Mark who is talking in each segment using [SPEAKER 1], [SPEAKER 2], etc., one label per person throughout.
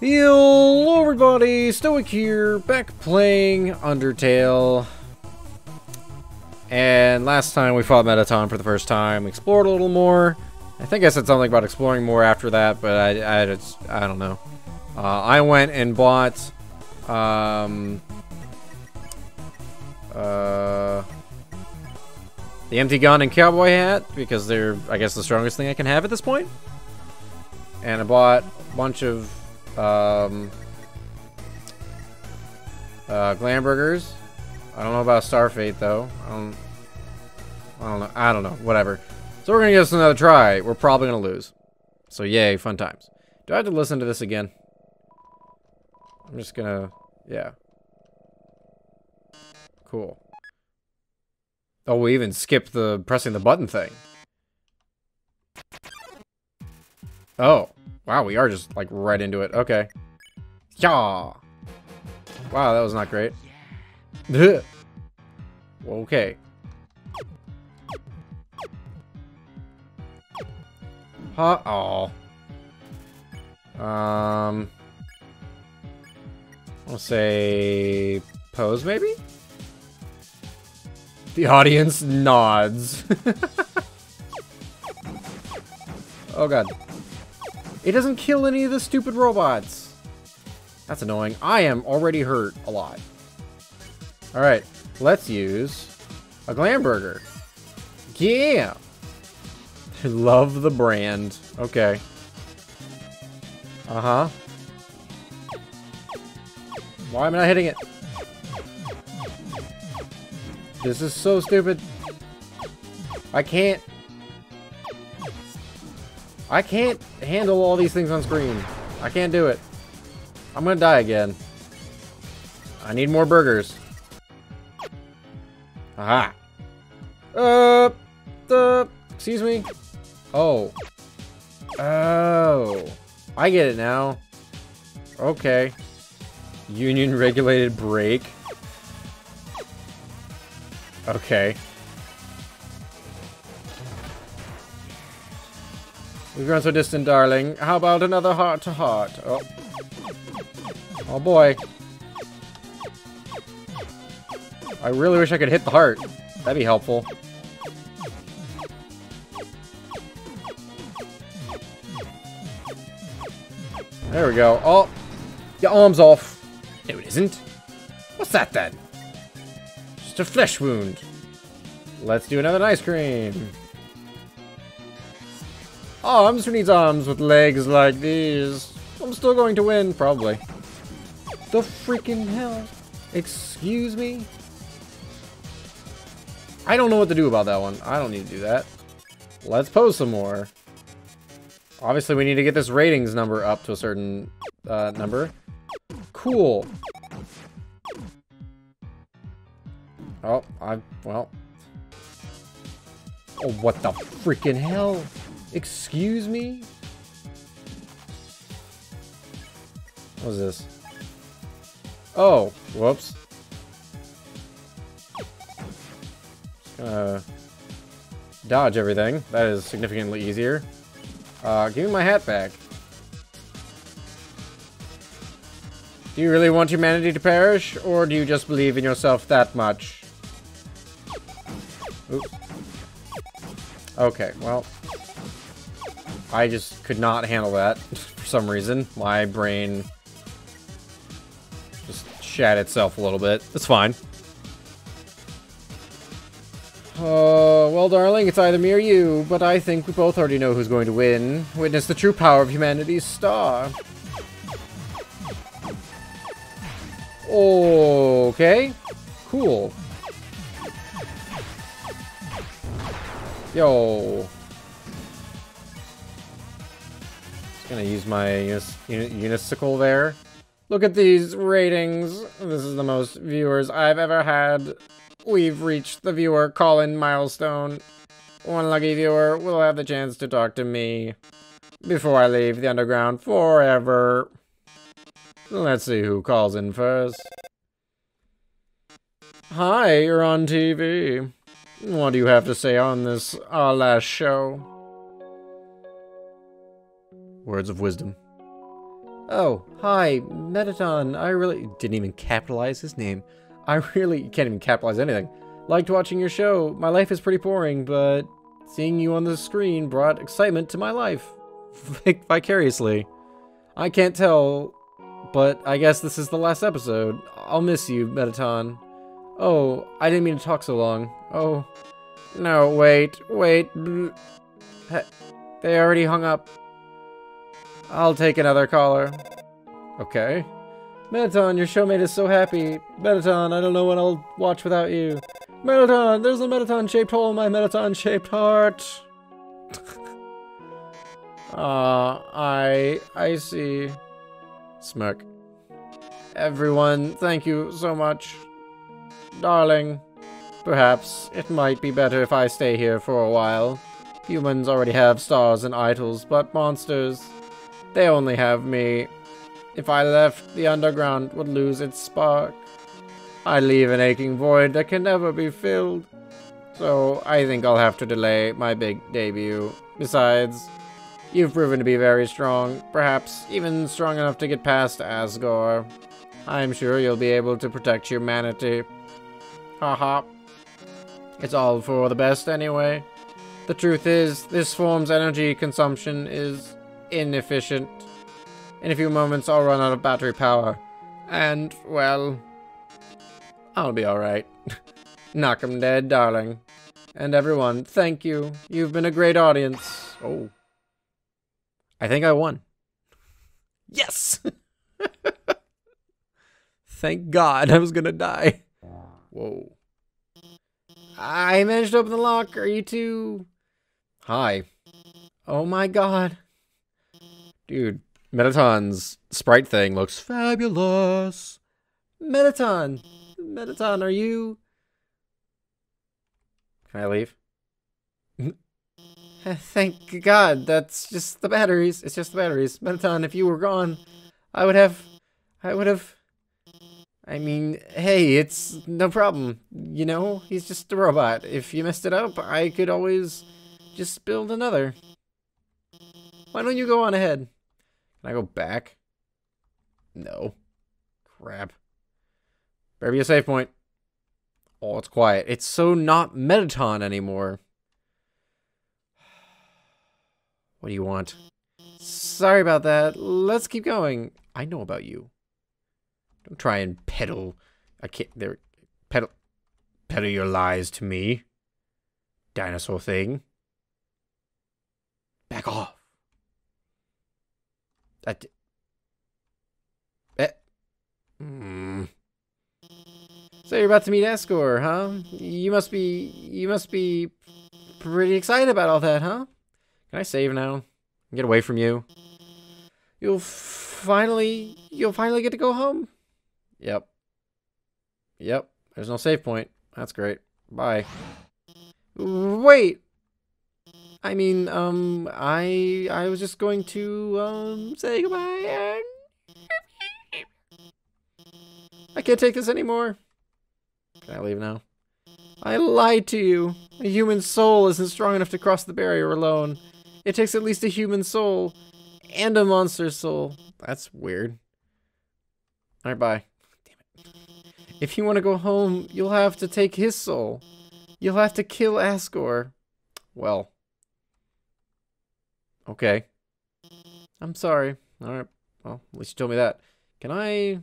[SPEAKER 1] Hello everybody, Stoic here, back playing Undertale. And last time we fought Mettaton for the first time, we explored a little more. I think I said something about exploring more after that, but I, I, just, I don't know. Uh, I went and bought, um, uh, the empty gun and cowboy hat, because they're, I guess, the strongest thing I can have at this point. And I bought a bunch of um, uh, Glamburgers. I don't know about Starfait though. I don't. I don't know. I don't know. Whatever. So we're gonna give this another try. We're probably gonna lose. So yay, fun times. Do I have to listen to this again? I'm just gonna. Yeah. Cool. Oh, we even skipped the pressing the button thing. Oh. Wow, we are just, like, right into it. Okay. Yeah. Wow, that was not great. okay. Huh? Oh. Um. I'll say pose, maybe? The audience nods. oh god. It doesn't kill any of the stupid robots. That's annoying. I am already hurt a lot. Alright, let's use a Glamburger. Yeah! I love the brand. Okay. Uh-huh. Why am I not hitting it? This is so stupid. I can't I can't handle all these things on screen. I can't do it. I'm gonna die again. I need more burgers. Aha. Uh, the, excuse me. Oh. Oh. I get it now. Okay. Union regulated break. Okay. We've grown so distant, darling. How about another heart-to-heart? -heart? Oh. Oh, boy. I really wish I could hit the heart. That'd be helpful. There we go. Oh, your arm's off. No, it isn't. What's that then? A flesh wound. Let's do another ice cream. Arms who needs arms with legs like these? I'm still going to win, probably. The freaking hell? Excuse me? I don't know what to do about that one. I don't need to do that. Let's pose some more. Obviously, we need to get this ratings number up to a certain uh, number. Cool. Oh, I, well. Oh, what the freaking hell? Excuse me? What is this? Oh, whoops. Just gonna dodge everything. That is significantly easier. Uh, give me my hat back. Do you really want humanity to perish, or do you just believe in yourself that much? Oops. Okay, well, I just could not handle that for some reason. My brain just shat itself a little bit. It's fine. Uh, well, darling, it's either me or you, but I think we both already know who's going to win. Witness the true power of humanity's star. Okay. Cool. Yo. Just Gonna use my unis unisicle there. Look at these ratings. This is the most viewers I've ever had. We've reached the viewer call-in milestone. One lucky viewer will have the chance to talk to me before I leave the underground forever. Let's see who calls in first. Hi, you're on TV. What do you have to say on this, our last show? Words of wisdom. Oh, hi, Mettaton. I really didn't even capitalize his name. I really can't even capitalize anything. Liked watching your show. My life is pretty boring, but seeing you on the screen brought excitement to my life. Vicariously. I can't tell, but I guess this is the last episode. I'll miss you, Mettaton. Oh, I didn't mean to talk so long. Oh. No, wait, wait. They already hung up. I'll take another caller. Okay. Mettaton, your show made us so happy. Mettaton, I don't know what I'll watch without you. Mettaton, there's a Mettaton-shaped hole in my Mettaton-shaped heart. Ah, uh, I... I see. Smirk. Everyone, thank you so much. Darling, perhaps it might be better if I stay here for a while. Humans already have stars and idols, but monsters, they only have me. If I left, the underground would lose its spark. I leave an aching void that can never be filled. So I think I'll have to delay my big debut. Besides, you've proven to be very strong, perhaps even strong enough to get past Asgore. I'm sure you'll be able to protect humanity. Haha. It's all for the best anyway. The truth is, this form's energy consumption is inefficient. In a few moments, I'll run out of battery power. And, well, I'll be alright. Knock 'em dead, darling. And everyone, thank you. You've been a great audience. Oh. I think I won. Yes! Thank God I was gonna die. Whoa. I managed to open the lock. Are you two? Hi. Oh my god. Dude, Mettaton's sprite thing looks fabulous. Mettaton. Mettaton, are you... Can I leave? Thank God, that's just the batteries. It's just the batteries. Mettaton, if you were gone, I would have... I would have... I mean, hey, it's no problem. You know, he's just a robot. If you messed it up, I could always just build another. Why don't you go on ahead? Can I go back? No. Crap. Better be a safe point. Oh, it's quiet. It's so not Mettaton anymore. What do you want? Sorry about that. Let's keep going. I know about you. Don't try and peddle. I can't. There. Peddle. Peddle your lies to me. Dinosaur thing. Back off. That. Eh. Hmm. So you're about to meet Asgore, huh? You must be. You must be pretty excited about all that, huh? Can I save now? Get away from you. You'll finally. You'll finally get to go home. Yep. Yep. There's no save point. That's great. Bye. Wait! I mean, um, I I was just going to, um, say goodbye and I can't take this anymore. Can I leave now? I lied to you. A human soul isn't strong enough to cross the barrier alone. It takes at least a human soul and a monster soul. That's weird. Alright, bye. If you want to go home, you'll have to take his soul. You'll have to kill Asgore. Well. Okay. I'm sorry. Alright. Well, at least you told me that. Can I...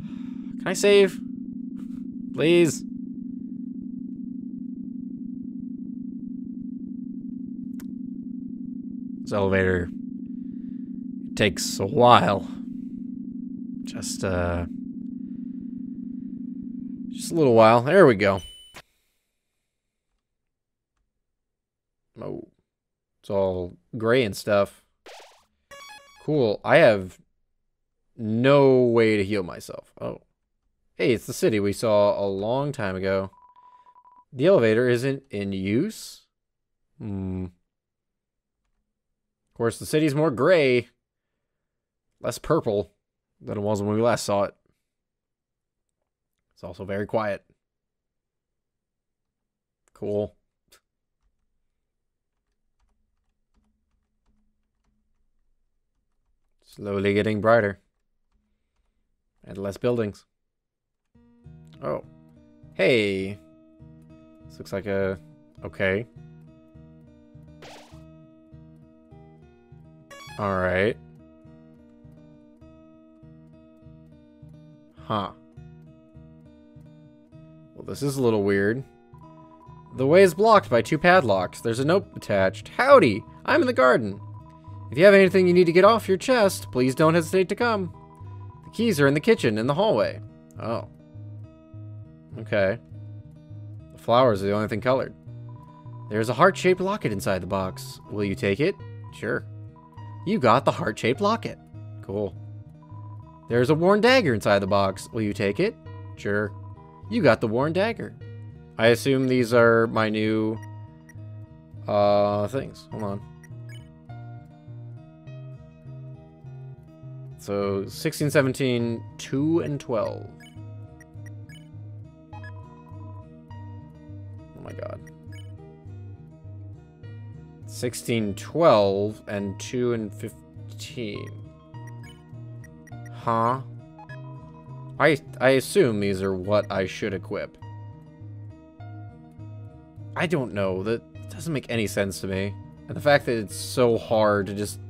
[SPEAKER 1] Can I save? Please? This elevator takes a while. Just, uh... Just a little while. There we go. Oh. It's all gray and stuff. Cool. I have no way to heal myself. Oh. Hey, it's the city we saw a long time ago. The elevator isn't in use? Hmm. Of course, the city's more gray. Less purple than it was when we last saw it. It's also very quiet. Cool. Slowly getting brighter. And less buildings. Oh. Hey. This looks like a... Okay. Alright. Huh. This is a little weird. The way is blocked by two padlocks. There's a note attached. Howdy! I'm in the garden. If you have anything you need to get off your chest, please don't hesitate to come. The keys are in the kitchen in the hallway. Oh. Okay. The flowers are the only thing colored. There's a heart-shaped locket inside the box. Will you take it? Sure. You got the heart-shaped locket. Cool. There's a worn dagger inside the box. Will you take it? Sure. You got the worn dagger. I assume these are my new uh things. Hold on. So 16, 17, 2, and 12. Oh my god. 16, 12, and 2 and 15. Huh? I, I assume these are what I should equip. I don't know. That doesn't make any sense to me. And the fact that it's so hard to just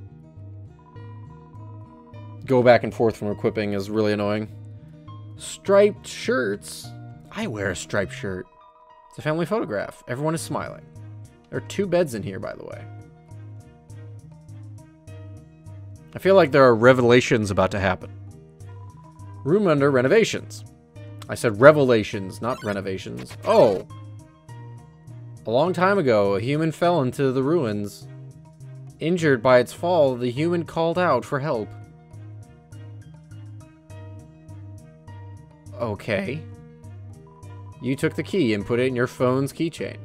[SPEAKER 1] go back and forth from equipping is really annoying. Striped shirts. I wear a striped shirt. It's a family photograph. Everyone is smiling. There are two beds in here, by the way. I feel like there are revelations about to happen. Room under renovations. I said revelations, not renovations. Oh! A long time ago, a human fell into the ruins. Injured by its fall, the human called out for help. Okay. You took the key and put it in your phone's keychain.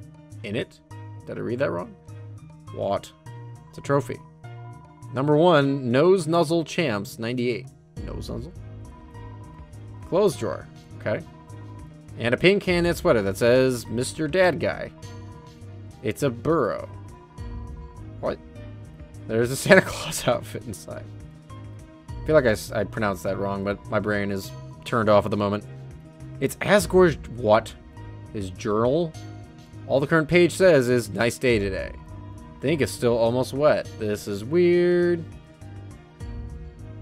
[SPEAKER 1] In it? Did I read that wrong? What? It's a trophy. Number one, Nose Nuzzle Champs 98. Nose Nuzzle? Clothes drawer. Okay. And a pink hand knit sweater that says Mr. Dad Guy. It's a burrow. What? There's a Santa Claus outfit inside. I feel like I, I pronounced that wrong, but my brain is turned off at the moment. It's Asgore's what? His journal? All the current page says is nice day today. The ink is still almost wet. This is weird.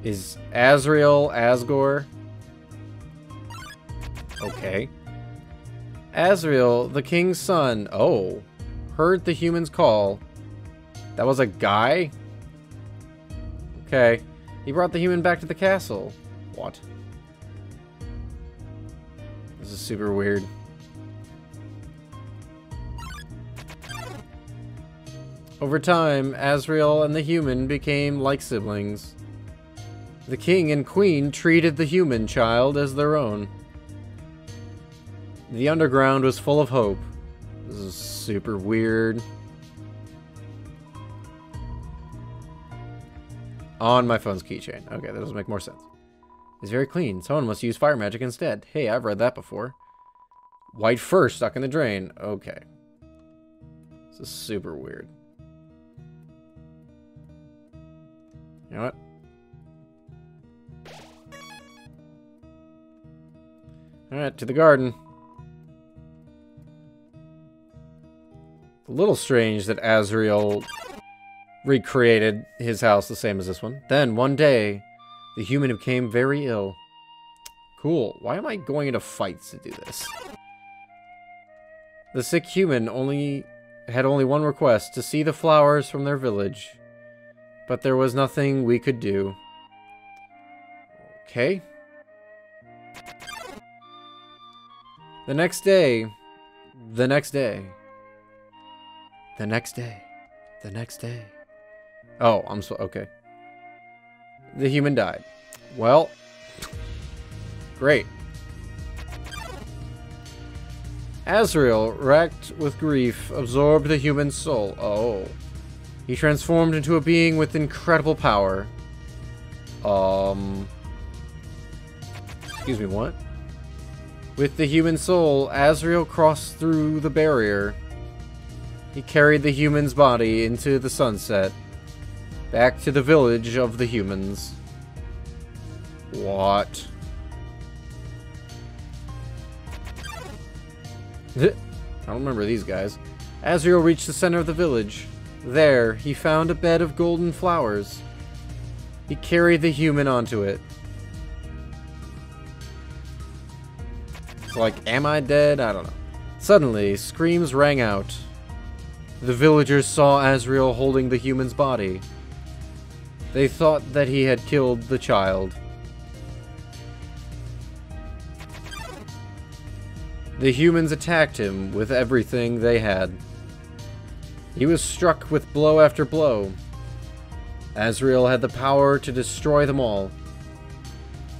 [SPEAKER 1] Is Asriel Asgore? Okay. Asriel, the king's son. Oh. Heard the humans call. That was a guy? Okay. He brought the human back to the castle. What? This is super weird. Over time, Asriel and the human became like siblings. The king and queen treated the human child as their own. The underground was full of hope. This is super weird. On my phone's keychain. Okay, that doesn't make more sense. It's very clean. Someone must use fire magic instead. Hey, I've read that before. White fur stuck in the drain. Okay. This is super weird. You know what? Alright, to the garden. A little strange that Asriel recreated his house the same as this one. Then, one day, the human became very ill. Cool. Why am I going into fights to do this? The sick human only had only one request, to see the flowers from their village. But there was nothing we could do. Okay. The next day, the next day, the next day, the next day. Oh, I'm so, okay. The human died. Well, great. Asriel, racked with grief, absorbed the human soul. Oh. He transformed into a being with incredible power. Um. Excuse me, what? With the human soul, Asriel crossed through the barrier. He carried the human's body into the sunset, back to the village of the humans. What? I don't remember these guys. Asriel reached the center of the village. There, he found a bed of golden flowers. He carried the human onto it. It's like, am I dead? I don't know. Suddenly, screams rang out. The villagers saw Asriel holding the human's body. They thought that he had killed the child. The humans attacked him with everything they had. He was struck with blow after blow. Asriel had the power to destroy them all.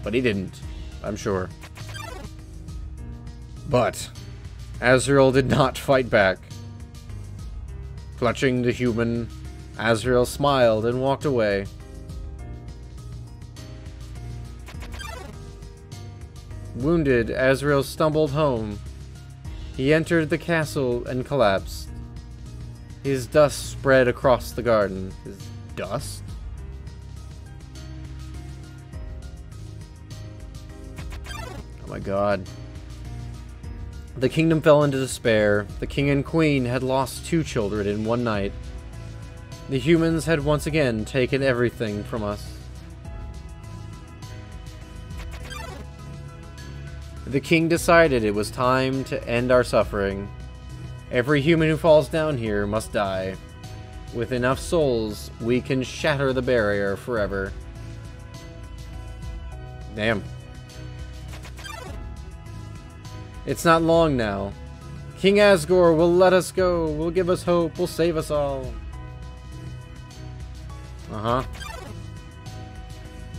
[SPEAKER 1] But he didn't, I'm sure. But, Azrael did not fight back. Clutching the human, Asriel smiled and walked away. Wounded, Asriel stumbled home. He entered the castle and collapsed. His dust spread across the garden. His dust? Oh my god. The kingdom fell into despair. The king and queen had lost two children in one night. The humans had once again taken everything from us. The king decided it was time to end our suffering. Every human who falls down here must die. With enough souls, we can shatter the barrier forever. Damn. It's not long now. King Asgore will let us go, will give us hope, will save us all. Uh-huh.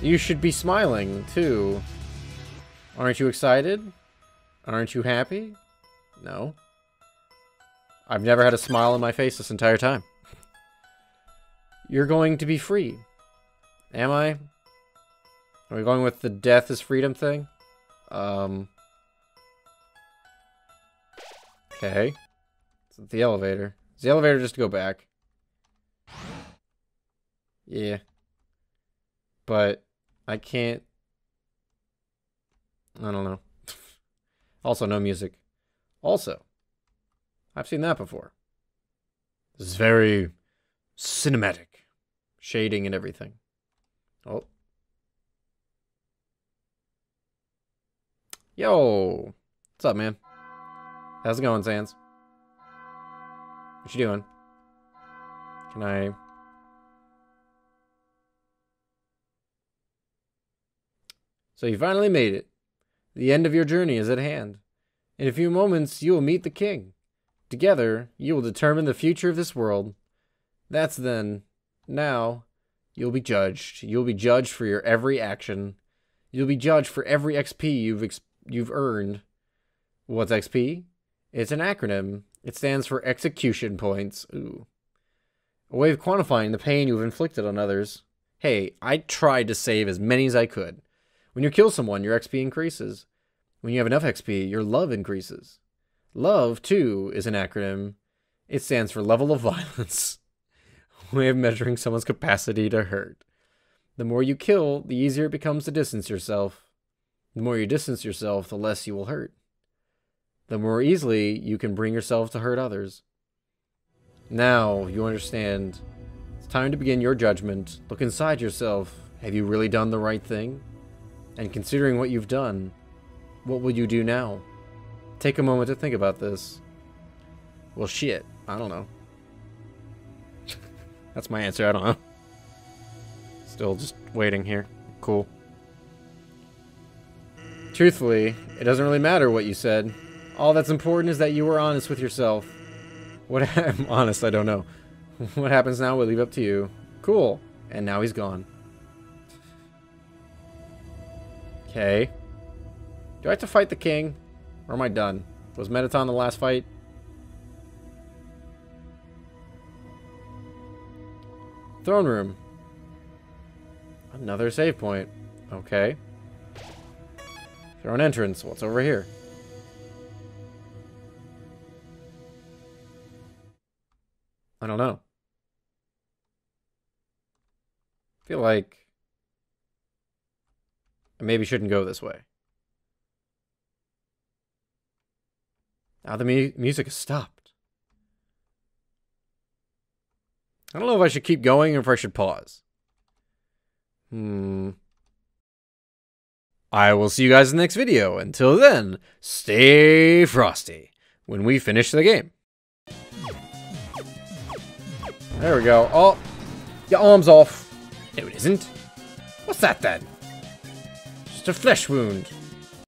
[SPEAKER 1] You should be smiling, too. Aren't you excited? Aren't you happy? No. I've never had a smile on my face this entire time. You're going to be free. Am I? Are we going with the death is freedom thing? Um... Okay. It's the elevator. Is the elevator just to go back? Yeah. But I can't... I don't know. also, no music. Also, I've seen that before. This is very cinematic. Shading and everything. Oh. Yo! What's up, man? How's it going, Sans? What you doing? Can I... So you finally made it. The end of your journey is at hand. In a few moments, you will meet the king. Together, you will determine the future of this world. That's then. Now, you'll be judged. You'll be judged for your every action. You'll be judged for every XP you've you've earned. What's XP? It's an acronym. It stands for execution points. Ooh. A way of quantifying the pain you've inflicted on others. Hey, I tried to save as many as I could. When you kill someone, your XP increases. When you have enough XP, your love increases. Love, too, is an acronym. It stands for level of violence. A way of measuring someone's capacity to hurt. The more you kill, the easier it becomes to distance yourself. The more you distance yourself, the less you will hurt the more easily you can bring yourself to hurt others. Now you understand. It's time to begin your judgment. Look inside yourself. Have you really done the right thing? And considering what you've done, what will you do now? Take a moment to think about this. Well, shit. I don't know. That's my answer. I don't know. Still just waiting here. Cool. Truthfully, it doesn't really matter what you said. All that's important is that you were honest with yourself. What I'm honest, I don't know. What happens now, we'll leave up to you. Cool. And now he's gone. Okay. Do I have to fight the king? Or am I done? Was Mettaton the last fight? Throne room. Another save point. Okay. Throne entrance. What's over here? I don't know. I feel like I maybe shouldn't go this way. Now the mu music has stopped. I don't know if I should keep going or if I should pause. Hmm. I will see you guys in the next video. Until then, stay frosty when we finish the game. There we go. Oh, your arm's off. No, it isn't. What's that then? Just a flesh wound.